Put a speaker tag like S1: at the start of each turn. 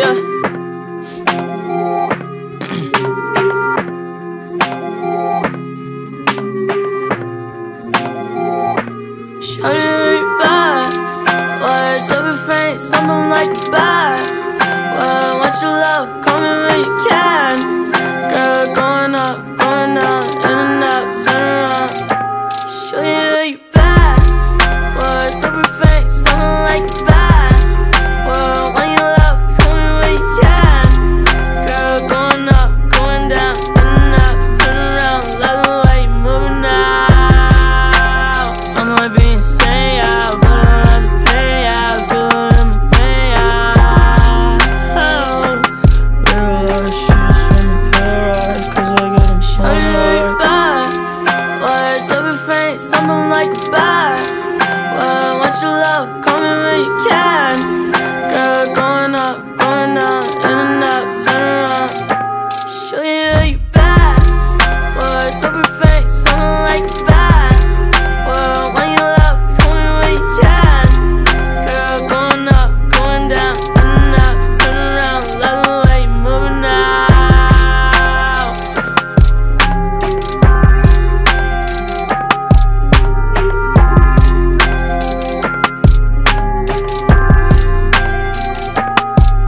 S1: Yeah. Shawty really bad Words of refrain, something like a bad faint, something like a bite. Well, I want your love, call me when you can.